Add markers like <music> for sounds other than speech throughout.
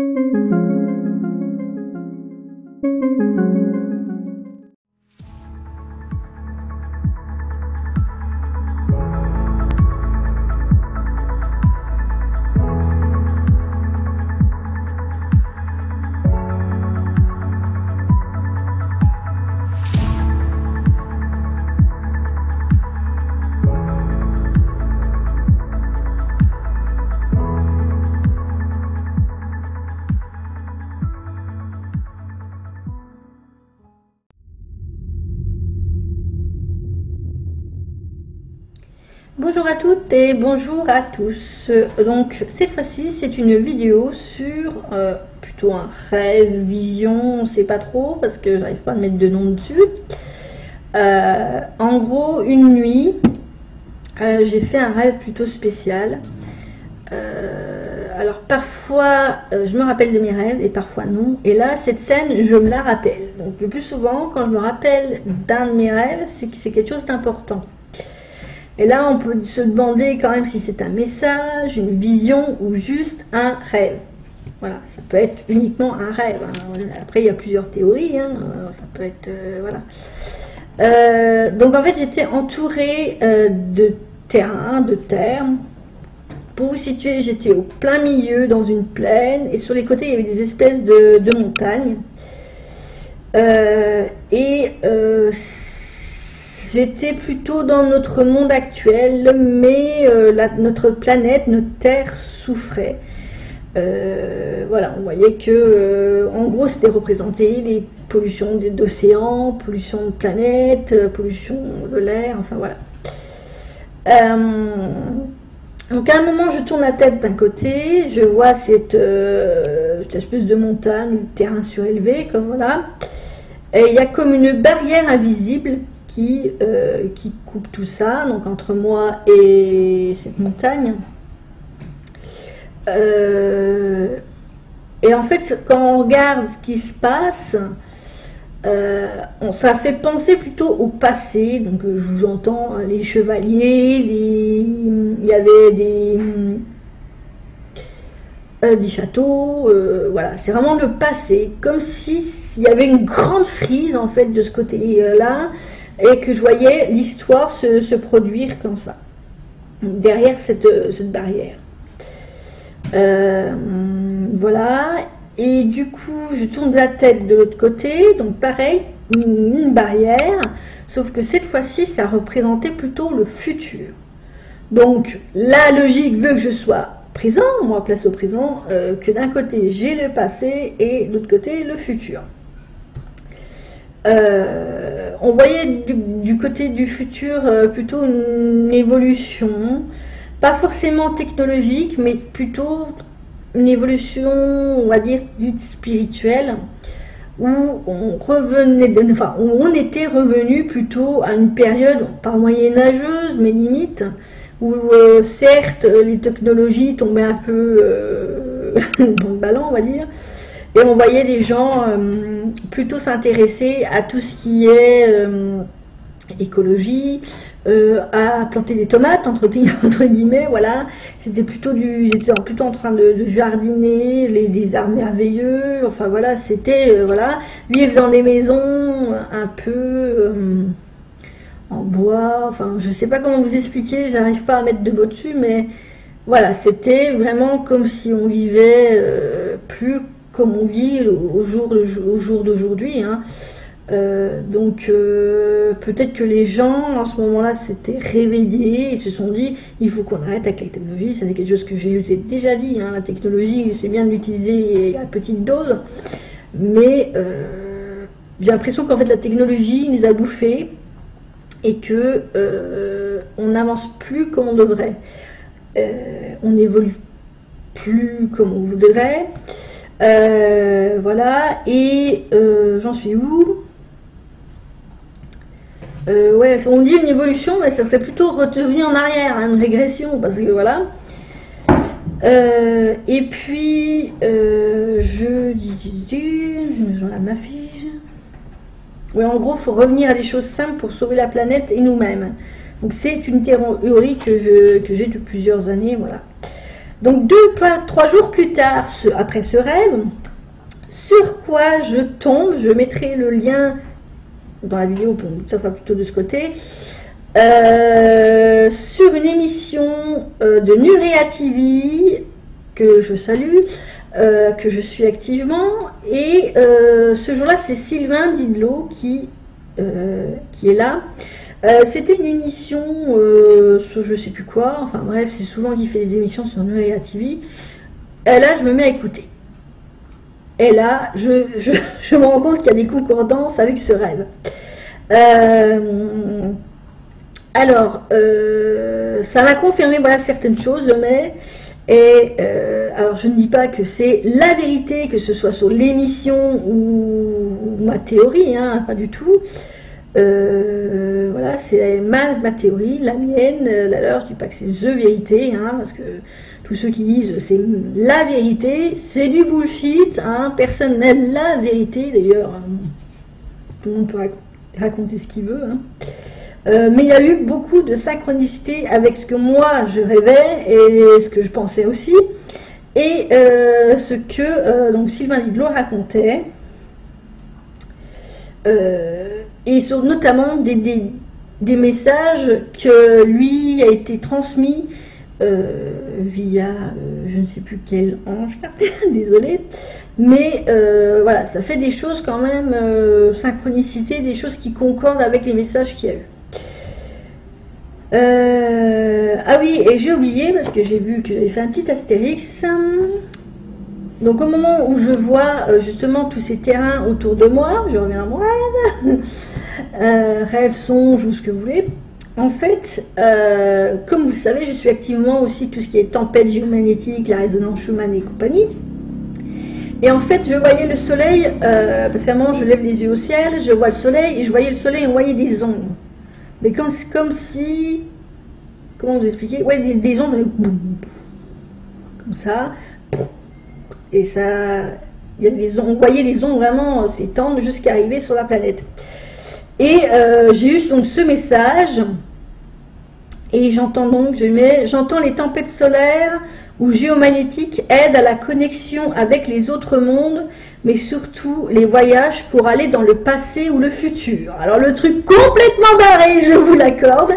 Thank you. Bonjour à toutes et bonjour à tous. Donc cette fois-ci c'est une vidéo sur euh, plutôt un rêve, vision, on sait pas trop parce que j'arrive pas à mettre de nom dessus. Euh, en gros une nuit euh, j'ai fait un rêve plutôt spécial. alors parfois je me rappelle de mes rêves et parfois non. Et là cette scène je me la rappelle. Donc le plus souvent quand je me rappelle d'un de mes rêves c'est que c'est quelque chose d'important. Et là, on peut se demander quand même si c'est un message, une vision ou juste un rêve. Voilà, ça peut être uniquement un rêve. Hein. Après, il y a plusieurs théories. Hein. Ça peut être. Euh, voilà. Euh, donc, en fait, j'étais entourée euh, de terrain, de terre. Pour vous situer, j'étais au plein milieu, dans une plaine. Et sur les côtés, il y avait des espèces de, de montagnes. et J'étais plutôt dans notre monde actuel, mais euh, notre planète, notre Terre souffrait. Euh, voilà, on voyait que, euh, en gros, c'était représenté les pollutions d'océans, pollution de planète, pollution de l'air, enfin voilà. donc à un moment, je tourne la tête d'un côté, je vois cette, espèce de montagne, terrain surélevé, comme voilà. Et il y a comme une barrière invisible qui, euh, qui coupe tout ça, donc entre moi et cette montagne. Euh, et en fait, quand on regarde ce qui se passe, euh, on, ça fait penser plutôt au passé. Donc, je vous entends les chevaliers, les, il y avait des, des châteaux. voilà, c'est vraiment le passé, comme si il y avait une grande frise en fait de ce côté-là et que je voyais l'histoire se, produire comme ça, derrière cette, barrière. Euh, voilà, et du coup, je tourne la tête de l'autre côté, donc pareil, une, barrière, sauf que cette fois-ci, ça représentait plutôt le futur. Donc, la logique veut que je sois présent, moi place au présent, euh, que d'un côté j'ai le passé et de l'autre côté le futur. Euh, on voyait du, côté du futur euh, plutôt une évolution, pas forcément technologique, mais plutôt une évolution, on va dire, dite spirituelle, où on était revenu plutôt à une période, pas moyenâgeuse, mais limite, où euh, certes les technologies tombaient un peu <laughs> dans le ballon, on va dire, et on voyait des gens euh, plutôt s'intéresser à tout ce qui est euh, écologie, euh, à planter des tomates, entre, <laughs> guillemets, voilà. C'était plutôt du, ils étaient plutôt en train de, jardiner les, des arbres merveilleux, enfin voilà, c'était, voilà, vivre dans des maisons un peu en bois, enfin je sais pas comment vous expliquer, j'arrive pas à mettre de mots dessus, mais voilà, c'était vraiment comme si on vivait plus comme on vit au jour, au jour d'aujourd'hui. Hein. Euh, donc euh, peut-être que les gens en ce moment-là s'étaient réveillés et se sont dit il faut qu'on arrête avec la technologie. Ça c'est quelque chose que j'ai déjà dit. Hein. La technologie c'est bien de l'utiliser à petite dose, mais euh, j'ai l'impression qu'en fait la technologie nous a bouffé et que on n'avance plus comme on devrait. on n'évolue plus comme on voudrait. Euh, voilà, et euh, j'en suis où? Euh, Ouais, on dit une évolution, mais ça serait plutôt revenir en arrière, hein, une régression, parce que voilà. et puis, je dis, je ma fiche. En gros, il faut revenir à des choses simples pour sauver la planète et nous-mêmes. Donc c'est une théorie que j'ai que depuis plusieurs années, voilà. Donc deux, trois jours plus tard, après ce rêve, sur quoi je tombe, je mettrai le lien dans la vidéo, ça sera plutôt de ce côté, euh, sur une émission euh, de Nurea TV que je salue, euh, que je suis activement. Et ce jour-là, c'est Sylvain Didlot qui, qui est là. C'était une émission sur je sais plus quoi, enfin bref, c'est souvent qu'il fait des émissions sur Nurea TV. Et là, je me mets à écouter. Et là, <laughs> je, me rends compte qu'il y a des concordances avec ce rêve. Alors, euh, ça m'a confirmé voilà, certaines choses, mais et euh, alors je ne dis pas que c'est la vérité, que ce soit sur l'émission ou, ma théorie, hein, pas du tout. Euh, voilà, c'est ma, théorie, la mienne, la leur, je dis pas que c'est the vérité, hein, parce que tous ceux qui disent c'est la vérité, c'est du bullshit, hein, personne n'a la vérité, d'ailleurs, tout le monde peut raconter ce qu'il veut. Hein. Euh, mais il y a eu beaucoup de synchronicité avec ce que moi je rêvais et ce que je pensais aussi, et euh, ce que euh, donc Sylvain Liglo racontait, et sur notamment des, des, messages que lui a été transmis via je ne sais plus quel ange, <laughs> désolé, mais voilà, ça fait des choses quand même, synchronicité, des choses qui concordent avec les messages qu'il y a eu. Euh, ah oui, et j'ai oublié parce que j'ai vu que j'avais fait un petit astérix. Donc au moment où je vois euh, justement tous ces terrains autour de moi, je reviens à mon rêve, <laughs> euh, rêve, songe ou ce que vous voulez. En fait, comme vous le savez, je suis activement aussi tout ce qui est tempête géomagnétique, la résonance Schumann et compagnie. Et en fait, je voyais le soleil, parce qu'à un moment je lève les yeux au ciel, je vois le soleil et je voyais le soleil envoyer des ondes. Mais comme, comme si. Comment vous expliquer? Ouais, des ondes comme ça. Et ça. Les on voyait les ondes vraiment s'étendre jusqu'à arriver sur la planète. Et euh, j'ai eu donc ce message. Et j'entends donc, je mets, j'entends les tempêtes solaires ou géomagnétiques aident à la connexion avec les autres mondes mais surtout les voyages pour aller dans le passé ou le futur. Alors le truc complètement barré, je vous l'accorde,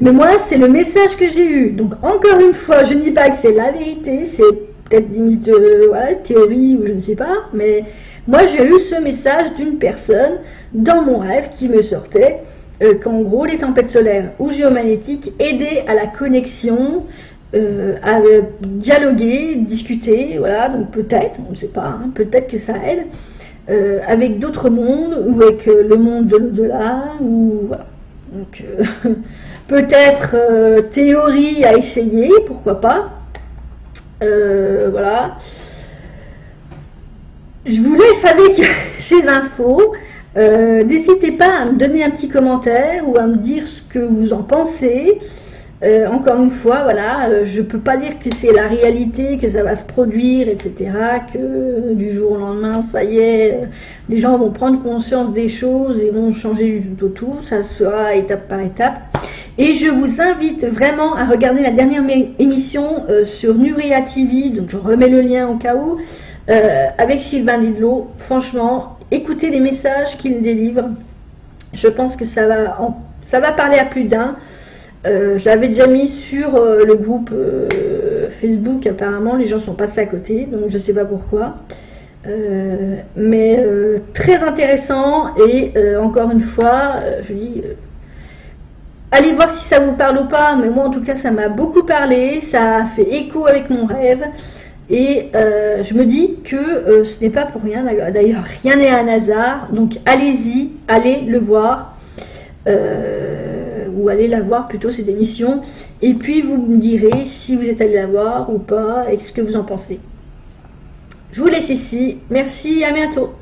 mais moi c'est le message que j'ai eu. Donc encore une fois, je ne dis pas que c'est la vérité, c'est peut-être limite euh, théorie ou je ne sais pas, mais moi j'ai eu ce message d'une personne dans mon rêve qui me sortait euh, qu'en gros les tempêtes solaires ou géomagnétiques aidaient à la connexion euh, à dialoguer, discuter, voilà, donc peut-être, on ne sait pas, hein, peut-être que ça aide, euh, avec d'autres mondes ou avec euh, le monde de l'au-delà, ou voilà. Donc <laughs> peut-être théorie à essayer, pourquoi pas. Voilà. Je vous laisse avec <laughs> ces infos. N'hésitez pas à me donner un petit commentaire ou à me dire ce que vous en pensez. Euh, encore une fois, voilà, euh, je ne peux pas dire que c'est la réalité, que ça va se produire, etc., que euh, du jour au lendemain, ça y est, les gens vont prendre conscience des choses et vont changer du tout au tout, ça sera étape par étape. Et je vous invite vraiment à regarder la dernière émission sur Nuria TV, donc je remets le lien au cas où, avec Sylvain Didlot. Franchement, écoutez les messages qu'il délivre. Je pense que ça va, ça va parler à plus d'un. Euh, je l'avais déjà mis sur euh, le groupe euh, Facebook, apparemment les gens sont passés à côté, donc je ne sais pas pourquoi. mais très intéressant et encore une fois, je dis, allez voir si ça vous parle ou pas, mais moi en tout cas ça m'a beaucoup parlé, ça a fait écho avec mon rêve. Et je me dis que ce n'est pas pour rien, d'ailleurs rien n'est un hasard, donc allez-y, allez le voir ou allez la voir plutôt cette émission. Et puis vous me direz si vous êtes allé la voir ou pas et ce que vous en pensez. Je vous laisse ici. Merci, à bientôt.